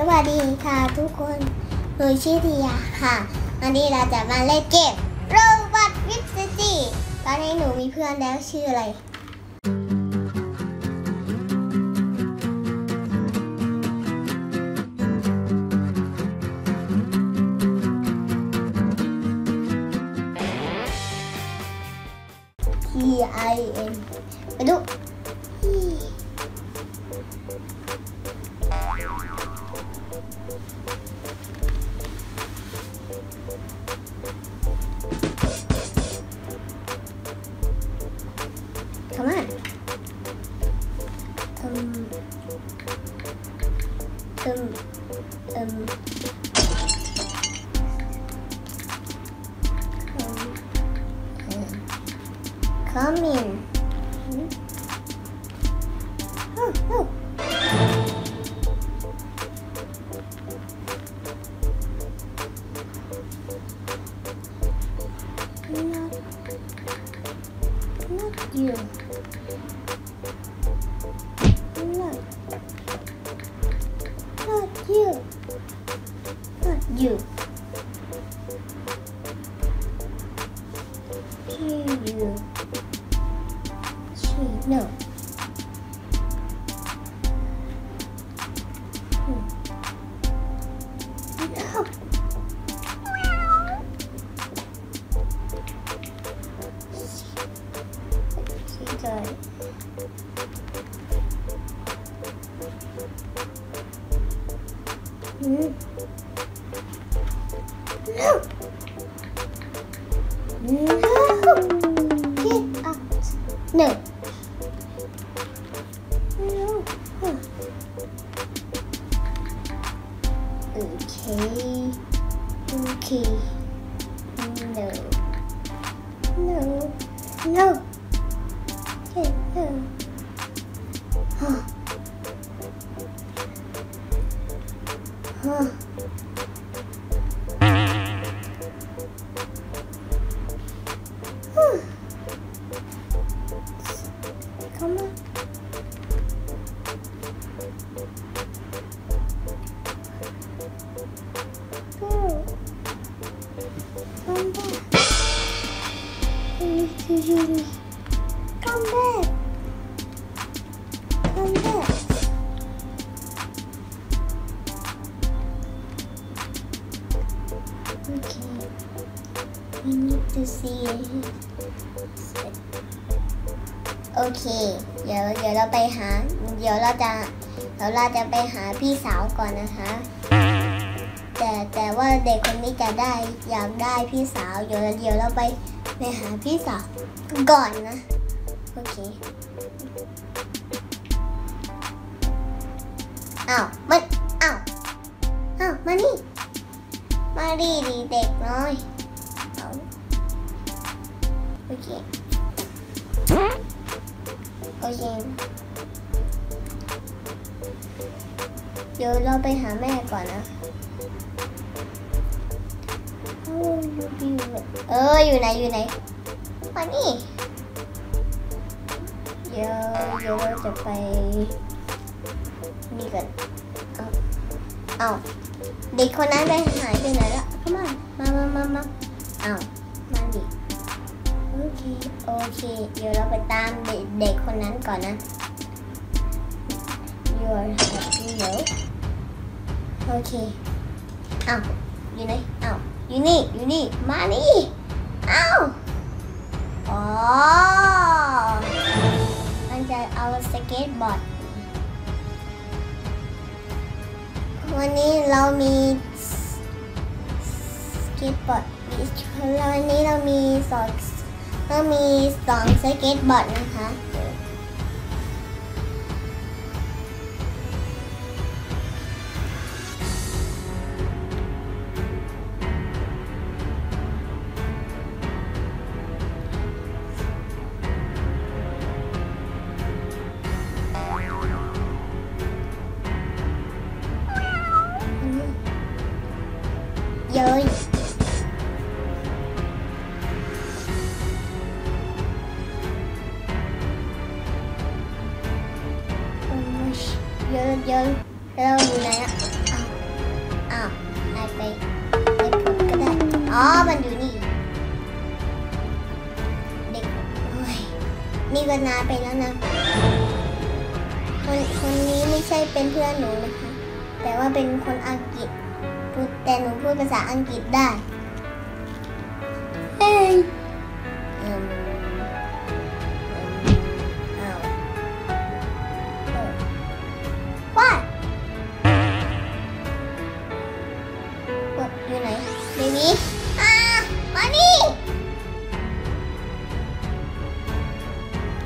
สวัสดีค่ะทุกคนหนูชื่อทียาค่ะ วันนี้เราจะมาเล่นเกมโรบอทวิปซิตี้ตอนนี้หนูมีเพื่อนแล้วชื่ออะไร Come in. Hmm? Oh, oh. Not, not you. Not, you. Not you. You. No. No. No. No. Get out. No. Come on. Go. Come on. Okay. We need to see โอเคเดี๋ยวเดี๋ยวเราไปหา เดี๋ยวเราจะเดี๋ยวเราจะไปหาพี่สาวก่อนนะคะ แต่แต่ว่าเด็กคนนี้จะได้อยากได้พี่สาว เดี๋ยวเดี๋ยวเราไปไปหาพี่สาวก่อนนะ โอเคอ้าวมันอ้าวอ้าวมานี่ มาดีดีเด็กน้อยโอเคโอเคเดี๋ยวเราไปหาแม่ก่อนนะเอออยู่อยู่เอออยู่ไหนอยู่ไหนมานี่เดี๋ยวเดี๋ยวเราจะไปนี่กันเอาเอา เด็กคนนั้นไปหายไปไหนละเข้ามามามามามาเอามาดิโอเคโอเค เดี๋ยวเราไปตามเด็กเด็กคนนั้นก่อนนะ You are happy no โอเคอ้าวอยู่ไหนอ้าวอยู่นี่อยู่นี่มานี่อ้าวอ๋อมันจะเอาสเก็ตบอร์ด วันนี้เรามีสเก็ตบอร์ดวันนี้เรามีสองเรามีสองสเก็ตบอร์ดนะคะ เยเยอะเยอะเราอยู่ไหนอะอ้าวไปไปพูดก็ได้ อ๋อ มันอยู่นี่ เด็กโอ้ยนี่ก็นานไปแล้วนะ คนคนนี้ไม่ใช่เป็นเพื่อนหนูนะคะ แต่ว่าเป็นคนอังกฤษ พูดแต่หนูพูดภาษาอังกฤษได้เอ้ยอืมอืมอ้าวเออว่าเอออยู่ไหนเบบี้อ่ามานี่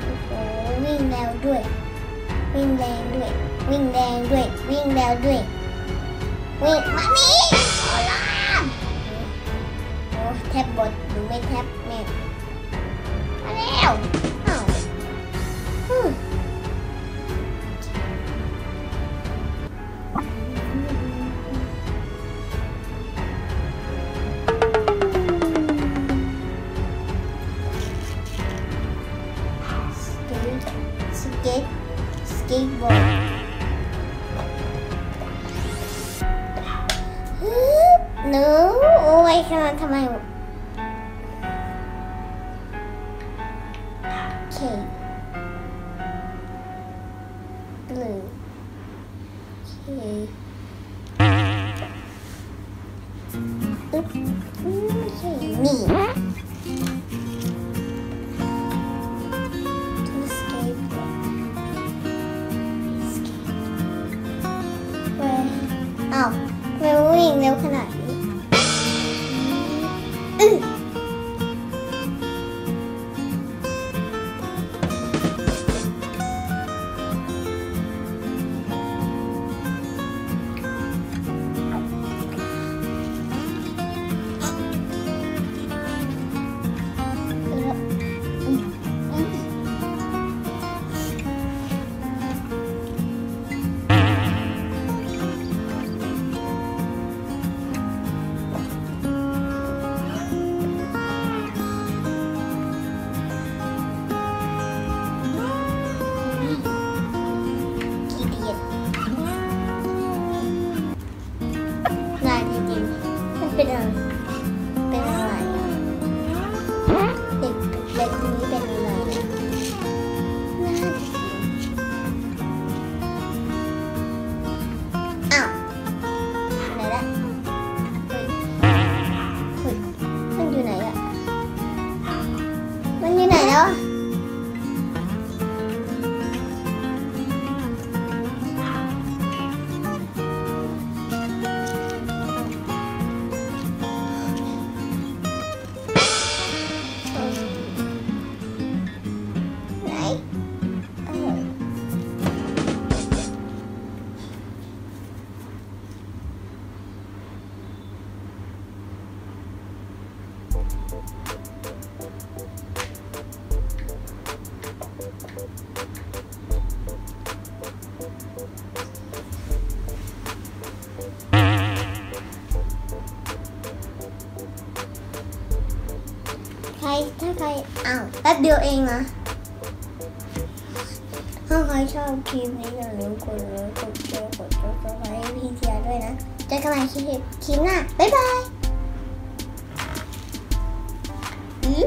โอ้โหวิ่งแล้วด้วย วิ่งแรงด้วย วิ่งแรงด้วย วิ่งแล้วด้วยวิ่ง แทบบดหรือไม่แทบเนี่ยมาแล้วอ้าวอืมสเก็ตสเก็ตสเก็ตบอร์ด โอ้ยขนทำไมโอเคหนึ่งโอเคอึ๊บอืมโอเคนี่ To skateboard. Skate. Where? อ้าไมมันวิ่งเร็วขนาด ๆมั ใช่อ้าวแป๊บเดียวเองนะถ้าใครชอบคลิปนี้อย่าลืมกดไลค์กดแชร์กด subscribe ให้พี่เทียด้วยนะเจอกันใหม่คลิปคลิปหน้าบ๊ายบายอือ